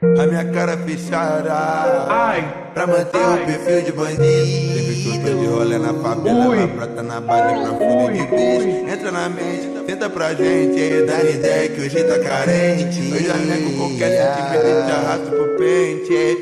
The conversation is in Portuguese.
A minha cara fechada Ai, Pra manter Ai. o perfil de bandido Sempre que de rolê na favela Ui. Na prata, na base, pra fuder de bicho. Entra na mente, tenta pra gente dar dá ideia que hoje tá é carente Eu já nego qualquer sentimento de te arrasto pro pente é.